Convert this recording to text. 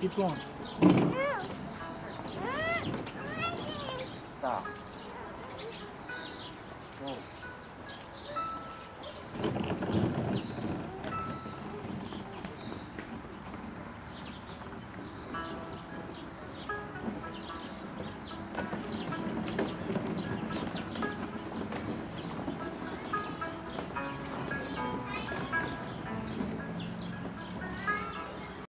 Keep going. Stop. Go.